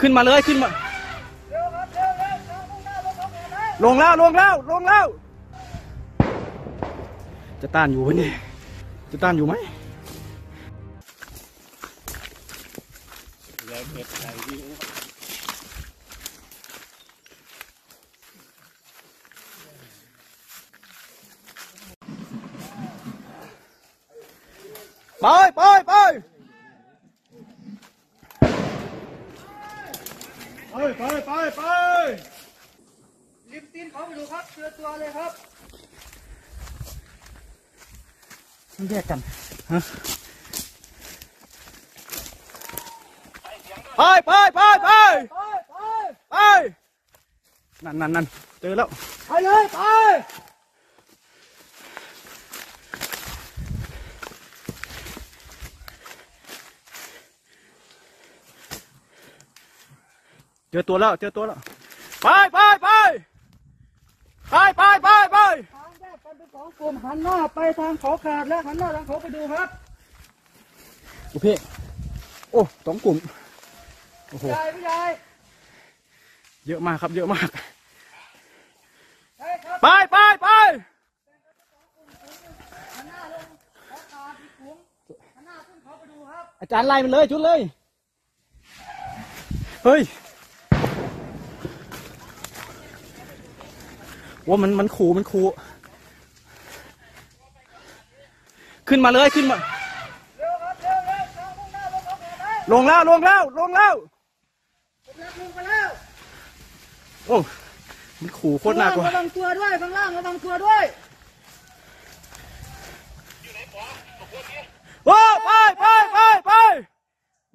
ขึ้นมาเลยขึ้นมา ลงแล้วลงแล้วลงแล้ว จะต้านอยู่ไหมเนี่ยจะต้านอยู่ไหมแล้วเกิดใครที่ไปไปไป ไปไปไปไปริมตีนเขาไปดูครับเชือตัวเลยครับมันแยกกันฮะไปไปไปไปไปไปไปนั่นนั่นนั่นเจอแล้วไปเลยไป เจอตัวแล้วเจอตัวแล้วไปไปไปไปไปไปไปทางแยกกันเป็นสองกลุ่มหันหน้าไปทางเขาขาดและหันหน้าทางเขาไปดูครับโอเคโอ้สองกลุ่มโอ้โหใหญ่พี่ใหญ่เยอะมากครับเยอะมากใช่ครับไปไปไปหันหน้าลงเขาขาดอีกกลุ่มหันหน้าขึ้นเขาไปดูครับอาจารย์ไล่มันเลยจุดเลย เฮ้ย ว่ามันมันขู่มันขู่ขึ้นมาเลยขึ้นมาเร็วครับเร็วเร็วทางมุ่งหน้าลงเขาขาดแล้วลงแล้วลงแล้วลงแล้วผมรับลงไปแล้วโอ้มันขู่โคตรน่ากลัวข้งล่งระวังตัวด้วยข้างล่างระวังตัวด้วยโอ้ไปไปไปไป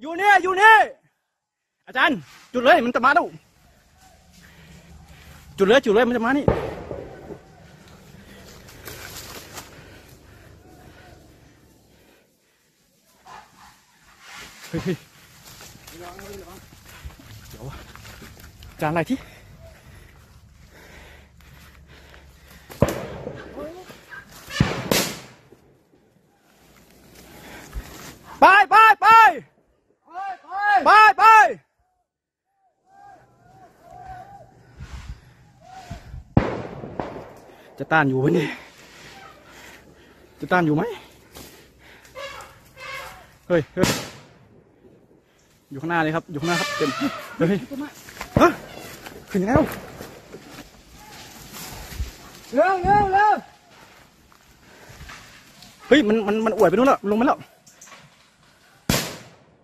อยู่นี่อยู่นี่อาจารย์ จุดเลยมันจะมาแล้วจุดเลยจุดเลยมันจะมานี่ เฮ้ยเฮ้ยเดี๋ยวอาจารย์อะไรที่ไปไปไปไปไปไปไปจะต้านอยู่ไหมเนี่ยจะต้านอยู่ไหมเฮ้ยเฮ้ย อยู่ข้างหน้าเลยครับอยู่ข้างหน้าครับเต็มเฮ้ยฮะขึ้นยังไงวะเร็วเร็วเร็วเฮ้ยมันมันมันอวยไปนู่นแล้วมันลงมาแล้ว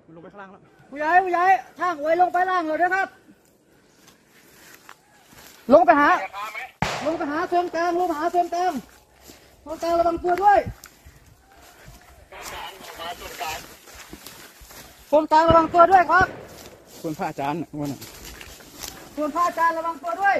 มันลงไปข้างล่างแล้วผู้ใหญ่ผู้ใหญ่ทางไว้ลงไปล่างเลยนะครับ ลงไปหา ลงไปหาเชิงกลางลงไปหาเชิงกลางเชิงกลางระวังตัวด้วย โครงกลางระวังตัวด้วยครับส่วนพระอาจารย์น่ะว่าน่ะ ส่วนพระอาจารย์ระวังตัวด้วย